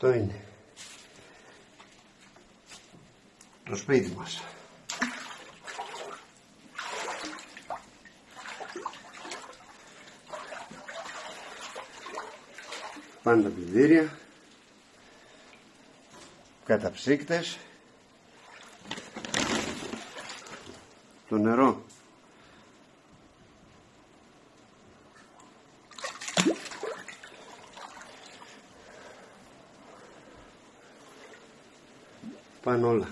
Αυτό είναι. Το σπίτι μας. Πάνε τα πλυντήρια. Καταψύκτες. Το νερό. Πάνε όλα.